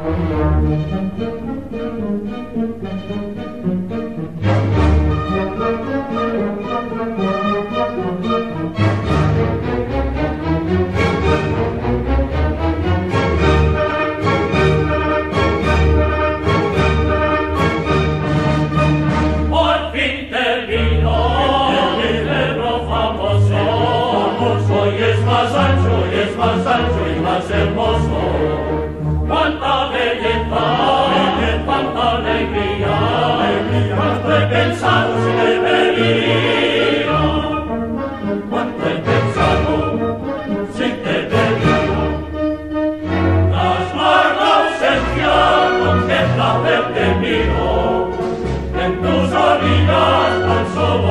Und Winter wieo, zimne pro famoso, swoje marzancie, jest marzancie, has detenido en tus orillas tan solo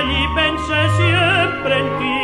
allí pensé siempre en ti.